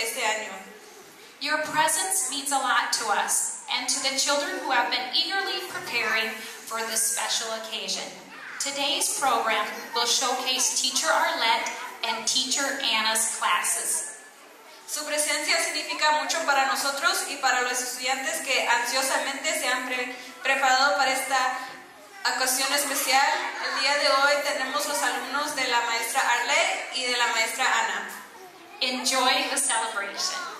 este año. Your presence means a lot to us and to the children who have been eagerly preparing for this special occasion. Today's program will showcase Teacher Arlette and Teacher Anna's classes. Su presencia significa mucho para nosotros y para los estudiantes que ansiosamente se han pre preparado para esta ocasión especial. El día de hoy tenemos los alumnos de la maestra Arlette y de la maestra Ana. Enjoy the celebration.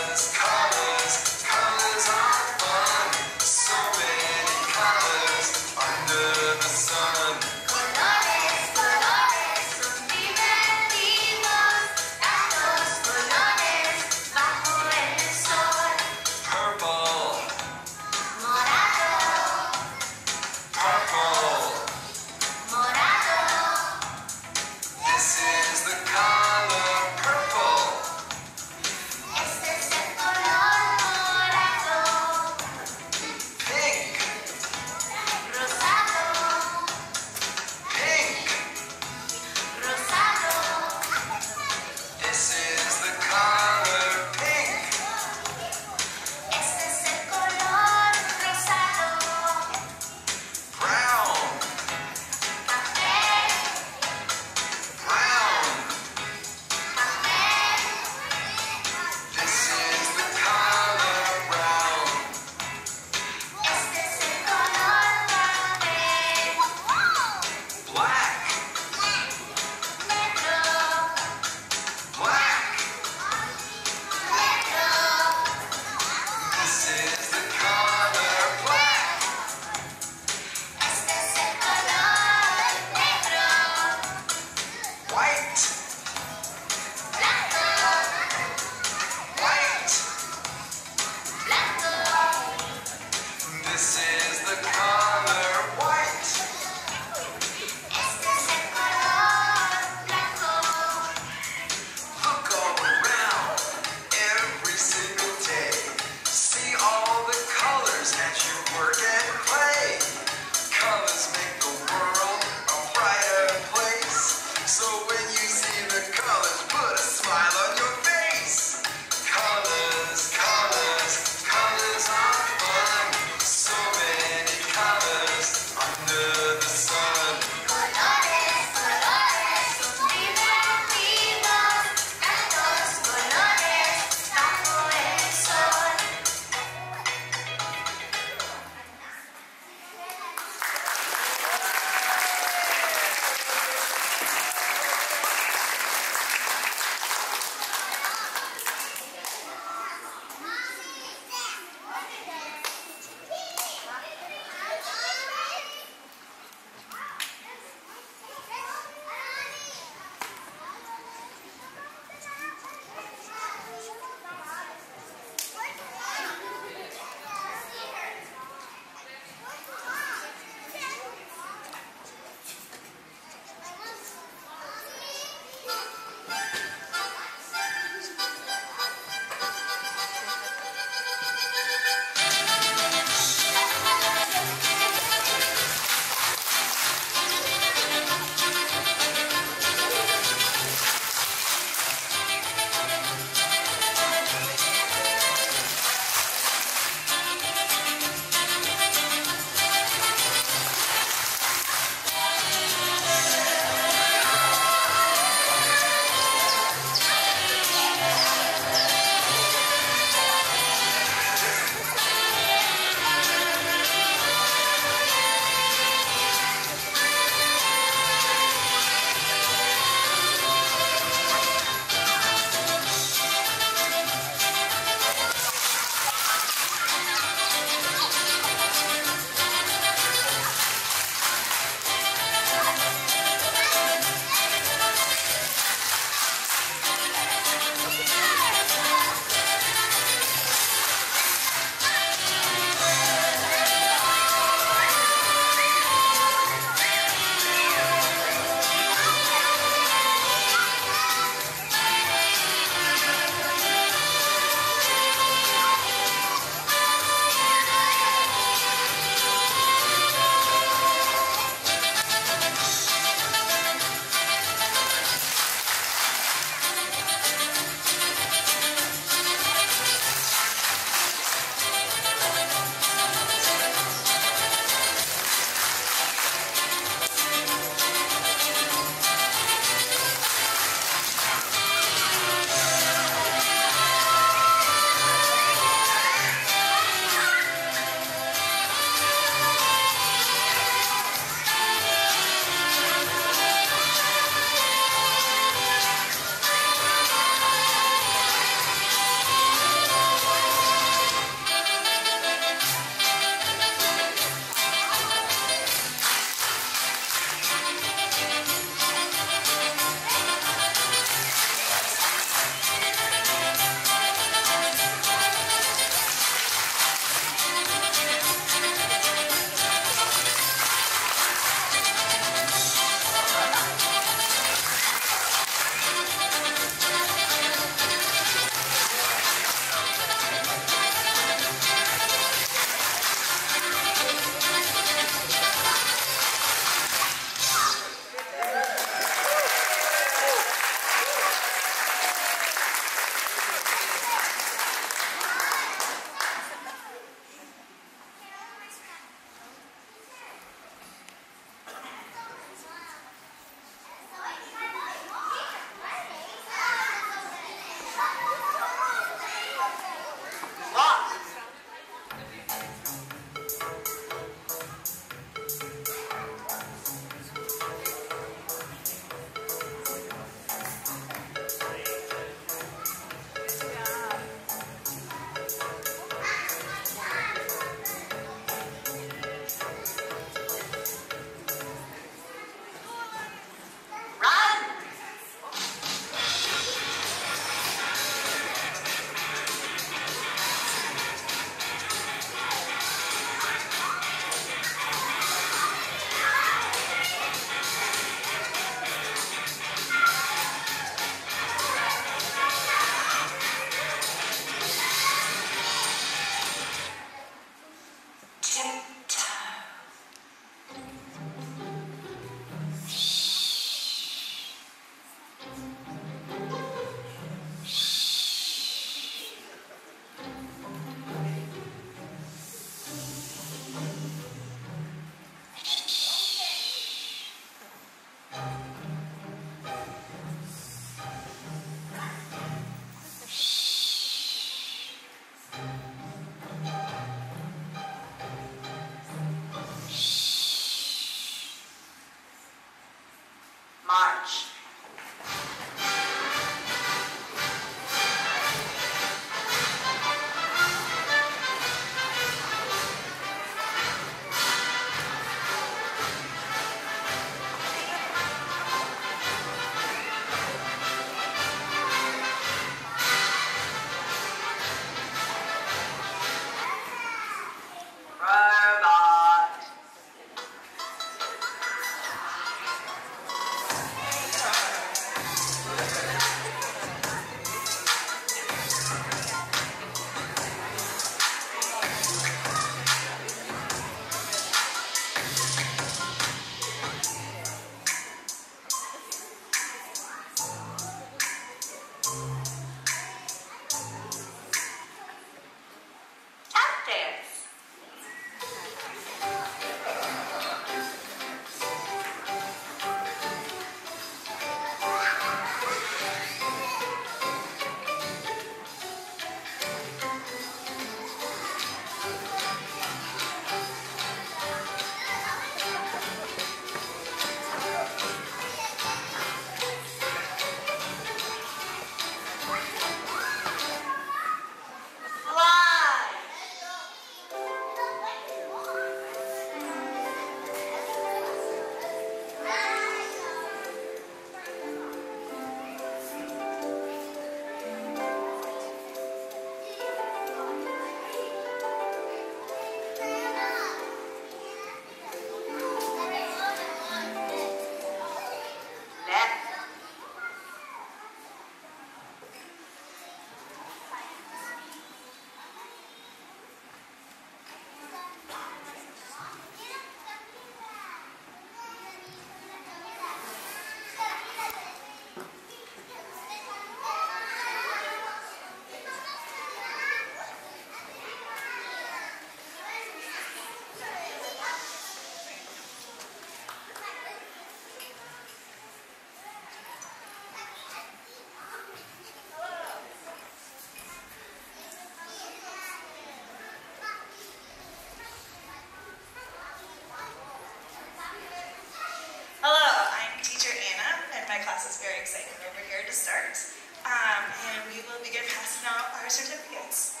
volunteers that come over here to start. Um, and we will begin passing out our certificates.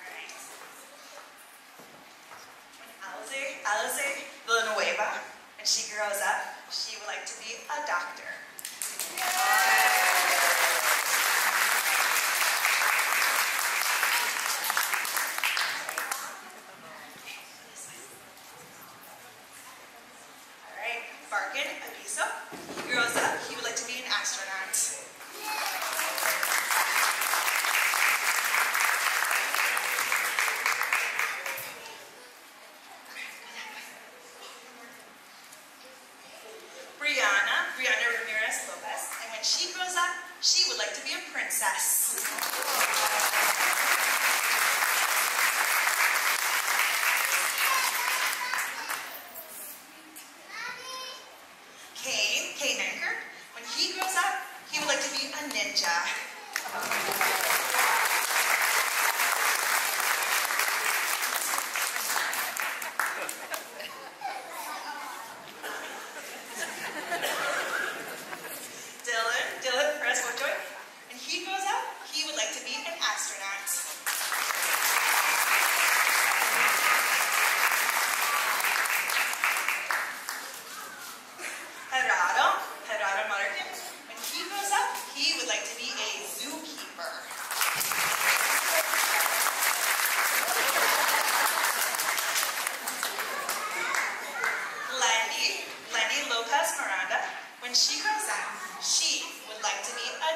Alright. Alize, Alize Villanueva, and she grows up, she would like to be a doctor. Yay!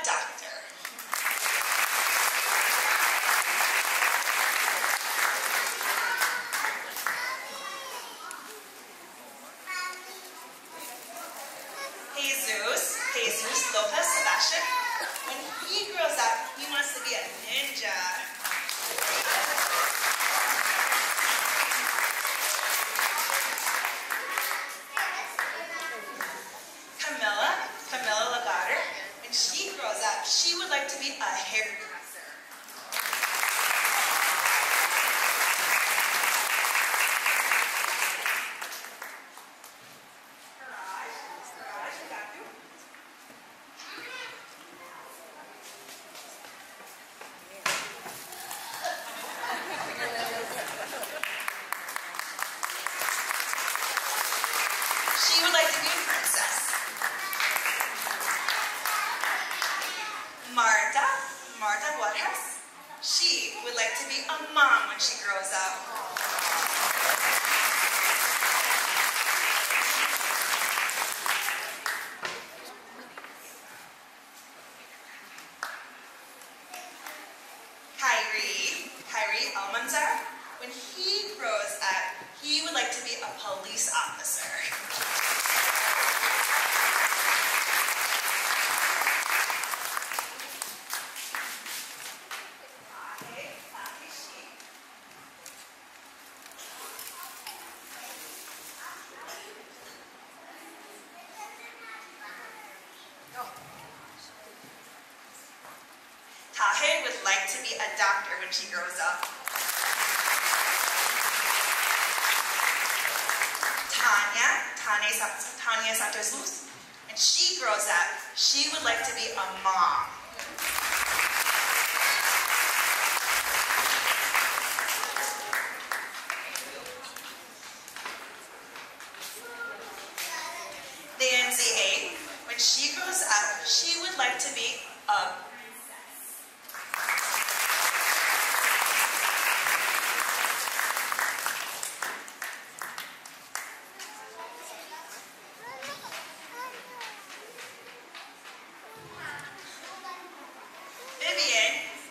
To be a doctor. Jesus, Jesus Lopez Sebastian, when he grows up, he wants to be a ninja. Camilla, Camilla Lagarde, when she grows up, she would like to be a hairdresser. Haraj, Haraj Gatu. She would like to be a princess. Marta, Marta Juarez, she would like to be a mom when she grows up. Kyrie, Kyrie Almanzar, when he grows up, he would like to be a police officer. Okay, okay, she. Tahe would like to be a doctor when she grows up. Tanya, Tanya, Tanya Santos Luz, when she grows up, she would like to be a mom. Nancy A, when she grows up, she would like to be a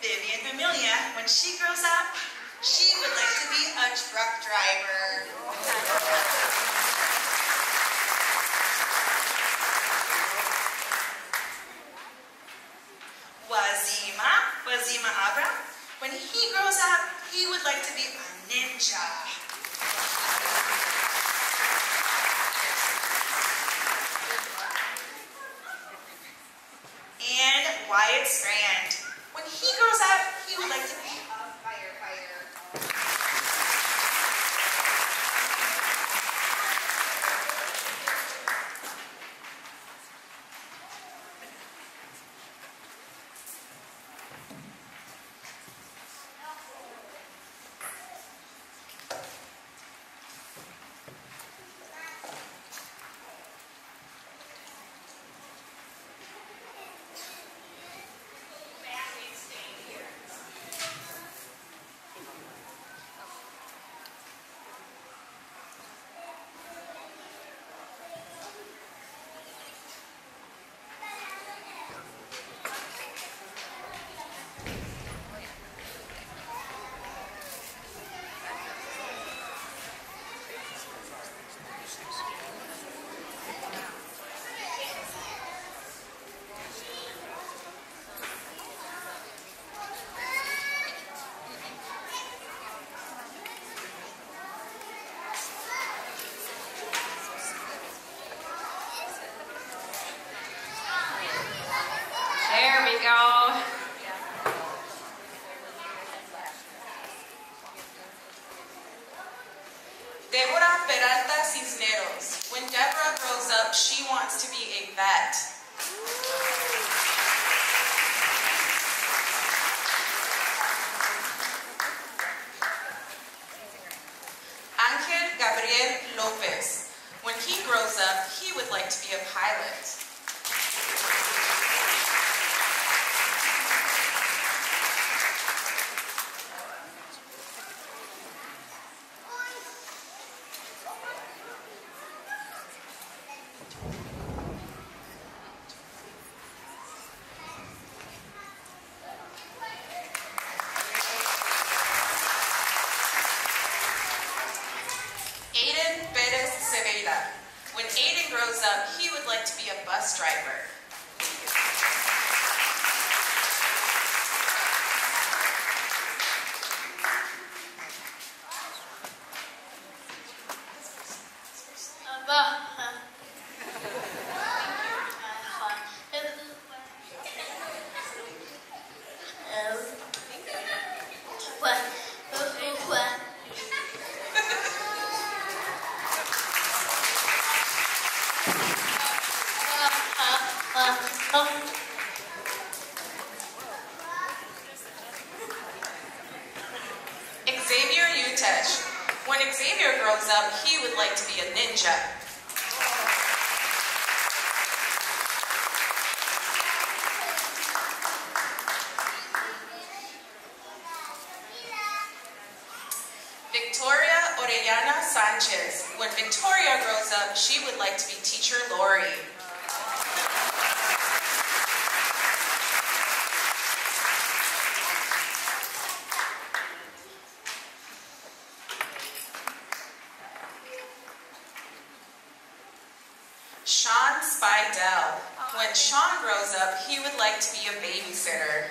Vivian, Familia, when she grows up, she would like to be a truck driver. Wazima, Wazima Abra, when he grows up, he would like to be a ninja. Grows up, he would like to be a bus driver. When Xavier grows up, he would like to be a ninja. Victoria Orellana Sanchez. When Victoria grows up, she would like to be teacher Lori. Sean Spidell. When Sean grows up, he would like to be a babysitter.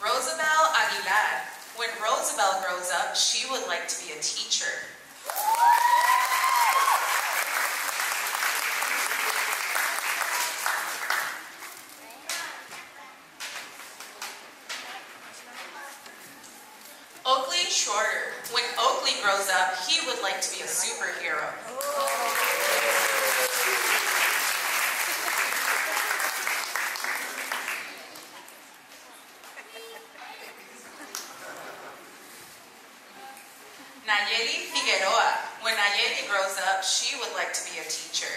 Rosabel Aguilar. When Rosabel grows up, she would like to be a teacher. Oakley Shorter. When Oakley grows up, he would like to be a superhero. Nayeli Figueroa. When Nayeli grows up, she would like to be a teacher.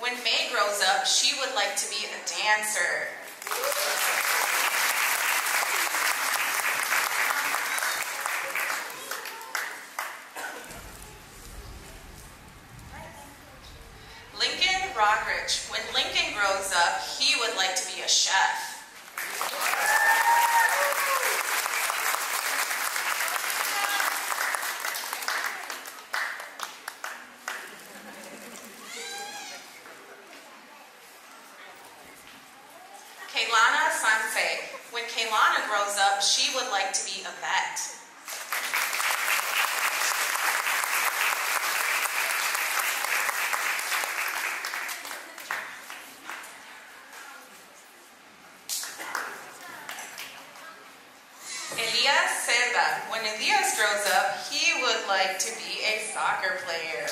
When May grows up, she would like to be a dancer. Lincoln Rockridge. When Lincoln grows up, he would like to be a chef. Kaylana Sanse. When Kaylana grows up, she would like to be a vet. Elias Cerda. When Elias grows up, he would like to be a soccer player.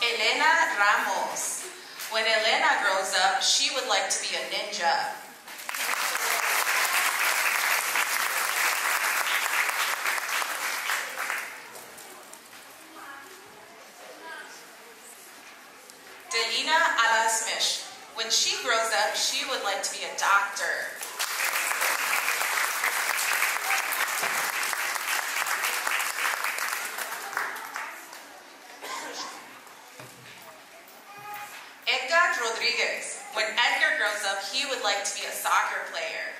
Elena Ramos. When Elena grows up, she would like to be a ninja. Delina Alasmish. When she grows up, she would like to be a doctor. Edgar Rodriguez. When Edgar grows up, he would like to be a soccer player.